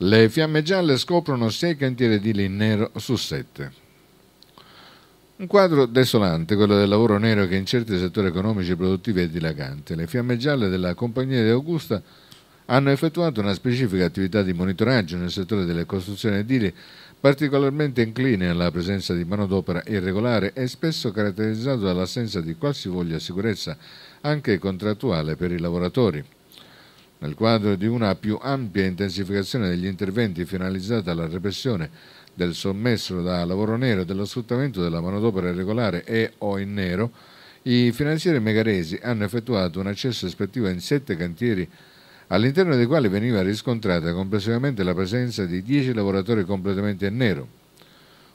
Le fiamme gialle scoprono sei cantieri edili in nero su sette. Un quadro desolante, quello del lavoro nero che in certi settori economici e produttivi è dilagante. Le fiamme gialle della compagnia di Augusta hanno effettuato una specifica attività di monitoraggio nel settore delle costruzioni edili particolarmente incline alla presenza di manodopera irregolare e spesso caratterizzato dall'assenza di qualsivoglia sicurezza anche contrattuale per i lavoratori. Nel quadro di una più ampia intensificazione degli interventi finalizzata alla repressione del sommesso da lavoro nero e dello sfruttamento della manodopera irregolare e o in nero, i finanzieri megaresi hanno effettuato un accesso ispettivo in sette cantieri all'interno dei quali veniva riscontrata complessivamente la presenza di 10 lavoratori completamente in nero.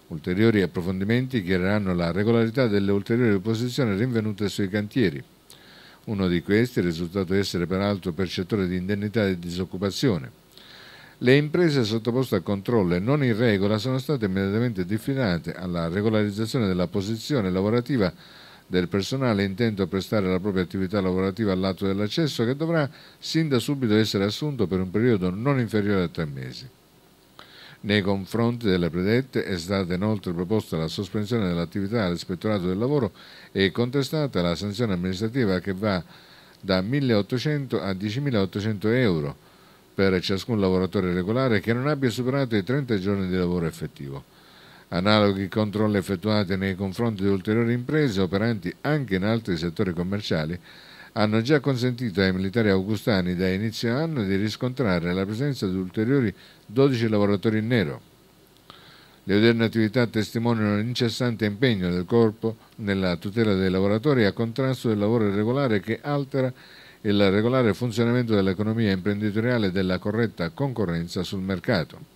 Ulteriori approfondimenti chiareranno la regolarità delle ulteriori posizioni rinvenute sui cantieri. Uno di questi è risultato essere peraltro percettore di indennità di disoccupazione. Le imprese sottoposte a controllo e non in regola sono state immediatamente diffidate alla regolarizzazione della posizione lavorativa del personale intento a prestare la propria attività lavorativa all'atto dell'accesso che dovrà sin da subito essere assunto per un periodo non inferiore a tre mesi. Nei confronti delle predette è stata inoltre proposta la sospensione dell'attività all'ispettorato del lavoro e contestata la sanzione amministrativa che va da 1.800 a 10.800 euro per ciascun lavoratore regolare che non abbia superato i 30 giorni di lavoro effettivo. Analoghi controlli effettuati nei confronti di ulteriori imprese operanti anche in altri settori commerciali hanno già consentito ai militari augustani da inizio anno di riscontrare la presenza di ulteriori 12 lavoratori in nero. Le odierne attività testimoniano l'incessante impegno del corpo nella tutela dei lavoratori a contrasto del lavoro irregolare che altera il regolare funzionamento dell'economia imprenditoriale e della corretta concorrenza sul mercato.